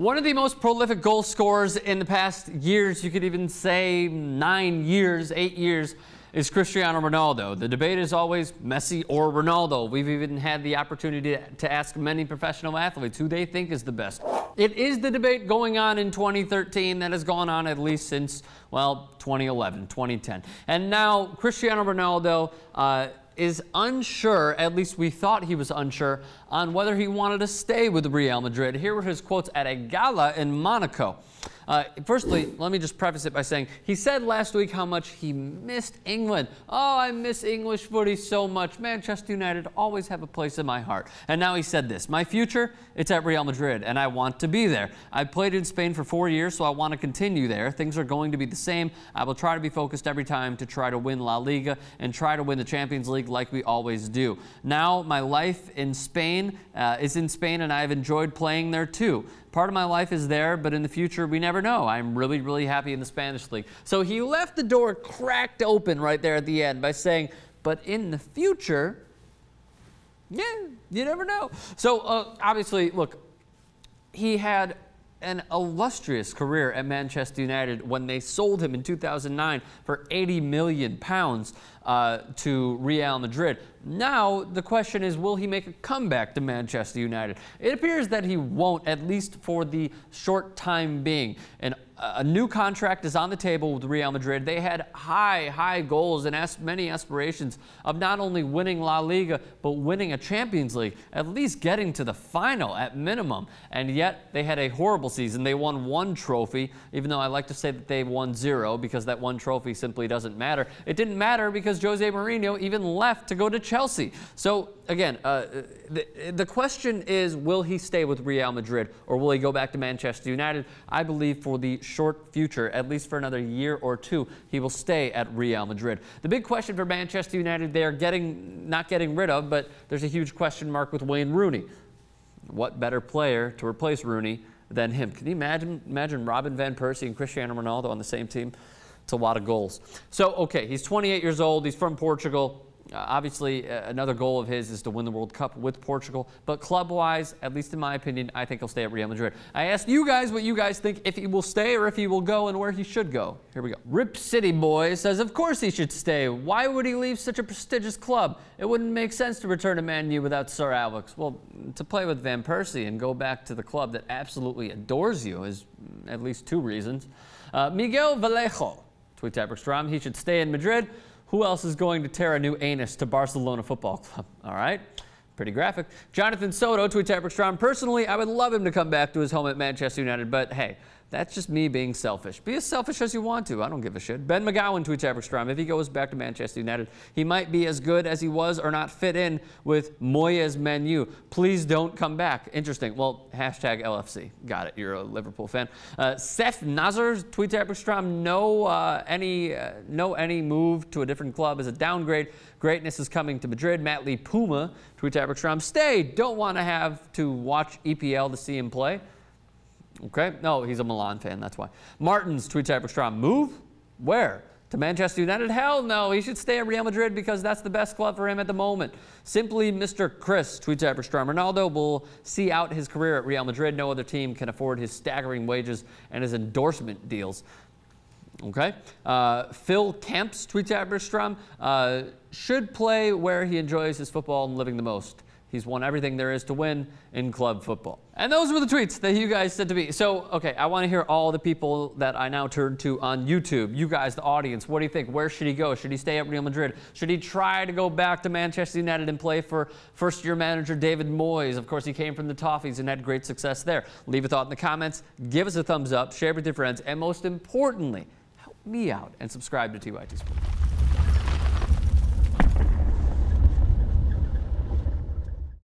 One of the most prolific goal scorers in the past years, you could even say nine years, eight years, is Cristiano Ronaldo. The debate is always Messi or Ronaldo. We've even had the opportunity to ask many professional athletes who they think is the best. It is the debate going on in 2013 that has gone on at least since, well, 2011, 2010. And now Cristiano Ronaldo uh, is unsure, at least we thought he was unsure, on whether he wanted to stay with Real Madrid. Here were his quotes at a gala in Monaco. Uh, firstly, let me just preface it by saying he said last week how much he missed England. Oh, I miss English footy so much. Manchester United always have a place in my heart. And now he said this My future, it's at Real Madrid, and I want to be there. I played in Spain for four years, so I want to continue there. Things are going to be the same. I will try to be focused every time to try to win La Liga and try to win the Champions League like we always do. Now, my life in Spain uh, is in Spain, and I've enjoyed playing there too. Part of my life is there, but in the future, we never know. I'm really, really happy in the Spanish league. So he left the door cracked open right there at the end by saying, but in the future, yeah, you never know. So uh, obviously, look, he had an illustrious career at Manchester United when they sold him in 2009 for 80 million pounds uh, to Real Madrid. Now the question is, will he make a comeback to Manchester United? It appears that he won't, at least for the short time being. And a new contract is on the table with Real Madrid. They had high, high goals and as many aspirations of not only winning La Liga, but winning a Champions League, at least getting to the final at minimum. And yet they had a horrible season. They won one trophy, even though I like to say that they won zero because that one trophy simply doesn't matter. It didn't matter because Jose Mourinho even left to go to Chelsea. So again, uh, the, the question is, will he stay with Real Madrid or will he go back to Manchester United? I believe for the short future, at least for another year or two, he will stay at Real Madrid. The big question for Manchester United, they are getting not getting rid of, but there's a huge question mark with Wayne Rooney. What better player to replace Rooney than him? Can you imagine imagine Robin van Persie and Cristiano Ronaldo on the same team? It's a lot of goals. So, okay, he's 28 years old. He's from Portugal. Uh, obviously, uh, another goal of his is to win the World Cup with Portugal. But club-wise, at least in my opinion, I think he'll stay at Real Madrid. I asked you guys what you guys think if he will stay or if he will go and where he should go. Here we go. Rip City Boy says, of course he should stay. Why would he leave such a prestigious club? It wouldn't make sense to return to Man U without Sir Alex. Well, to play with Van Persie and go back to the club that absolutely adores you is at least two reasons. Uh, Miguel Vallejo, tweets at Strom, he should stay in Madrid. Who else is going to tear a new anus to Barcelona Football Club? All right. Pretty graphic. Jonathan Soto tweets at Strom, personally, I would love him to come back to his home at Manchester United, but hey, that's just me being selfish. Be as selfish as you want to. I don't give a shit. Ben McGowan tweets Aberstrom. If he goes back to Manchester United, he might be as good as he was or not fit in with Moyes menu. Please don't come back. Interesting. Well, hashtag LFC. Got it. You're a Liverpool fan. Uh, Seth Nazar tweets Aberstrom. No, uh, any, uh, no any move to a different club is a downgrade. Greatness is coming to Madrid. Matt Lee Puma tweets Aberstrom. Stay. Don't want to have to watch EPL to see him play. Okay? No, he's a Milan fan, that's why. Martins tweets at Strom, move? Where? To Manchester United? Hell no, he should stay at Real Madrid because that's the best club for him at the moment. Simply Mr. Chris tweets at Strom, Ronaldo will see out his career at Real Madrid. No other team can afford his staggering wages and his endorsement deals. Okay. Uh, Phil Kemps tweets at Berstrom, uh, should play where he enjoys his football and living the most. He's won everything there is to win in club football. And those were the tweets that you guys said to me. So, okay, I want to hear all the people that I now turn to on YouTube. You guys, the audience, what do you think? Where should he go? Should he stay at Real Madrid? Should he try to go back to Manchester United and play for first year manager David Moyes? Of course, he came from the Toffees and had great success there. Leave a thought in the comments, give us a thumbs up, share with your friends, and most importantly, help me out and subscribe to TYT Sports.